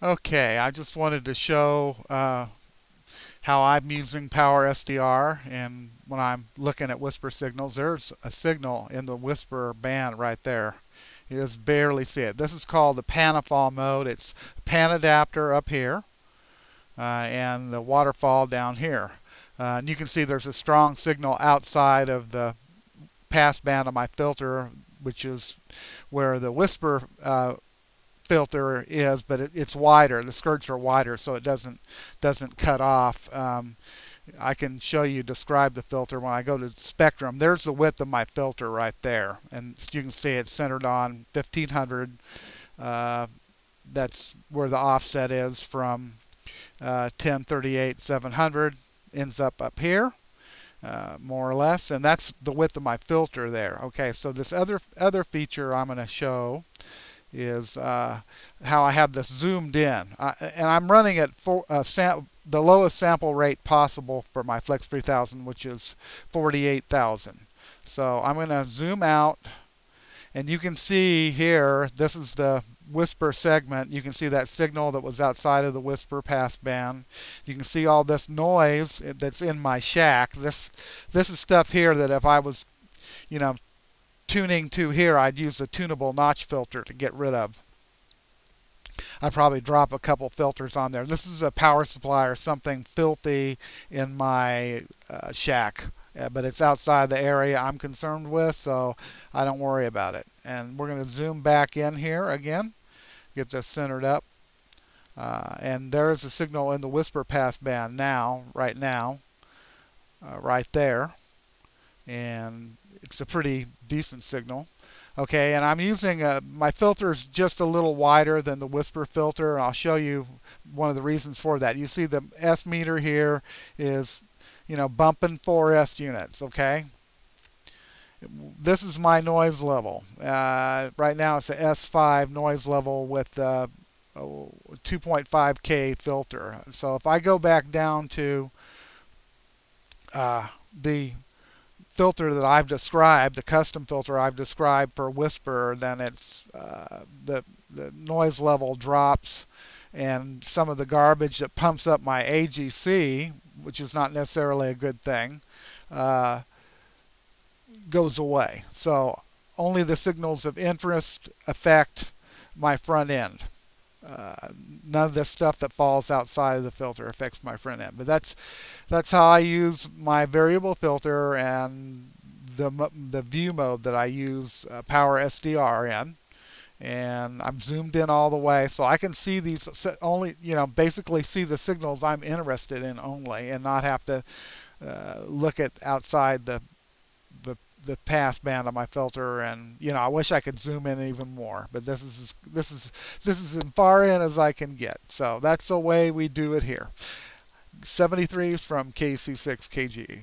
Okay, I just wanted to show uh, how I'm using PowerSDR and when I'm looking at WSPR signals, there's a signal in the WSPR band right there. You just barely see it. This is called the Panafall mode. It's pan adapter up here uh, and the waterfall down here. Uh, and you can see there's a strong signal outside of the pass band of my filter, which is where the WSPR uh, filter is, but it, it's wider. The skirts are wider, so it doesn't doesn't cut off. Um, I can show you describe the filter when I go to spectrum. There's the width of my filter right there, and you can see it's centered on 1500. Uh, that's where the offset is from uh, 1038 700 ends up up here. Uh, more or less, and that's the width of my filter there. Okay, so this other other feature I'm going to show is uh, how I have this zoomed in. And I'm running at for, uh, the lowest sample rate possible for my Flex 3000, which is 48,000. So I'm going to zoom out, and you can see here, this is the WSPR segment. You can see that signal that was outside of the WSPR passband. You can see all this noise that's in my shack. This, this is stuff here that if I was, you know, tuning to here, I'd use a tunable notch filter to get rid of. I'd probably drop a couple filters on there. This is a power supply or something filthy in my uh, shack, uh, but it's outside the area I'm concerned with, so I don't worry about it. And we're going to zoom back in here again, get this centered up. Uh, and there's a signal in the WSPR pass band now, right now, uh, right there. And it's a pretty decent signal. Okay, and I'm using a, my filter is just a little wider than the WSPR filter. I'll show you one of the reasons for that. You see the S meter here is, you know, bumping 4 S units, okay? This is my noise level. Uh, right now it's a S5 noise level with a 2.5K filter. So if I go back down to uh, the filter that I've described, the custom filter I've described for WSPR, then it's uh, the the noise level drops, and some of the garbage that pumps up my AGC, which is not necessarily a good thing, uh, goes away. So only the signals of interest affect my front end. None of the stuff that falls outside of the filter affects my front end. But that's that's how I use my variable filter and the the view mode that I use uh, PowerSDR in. And I'm zoomed in all the way, so I can see these only, you know, basically see the signals I'm interested in only, and not have to uh, look at outside the the pass band on my filter and you know I wish I could zoom in even more but this is this is this is as far in as I can get. So that's the way we do it here. 73 from KC6 KGE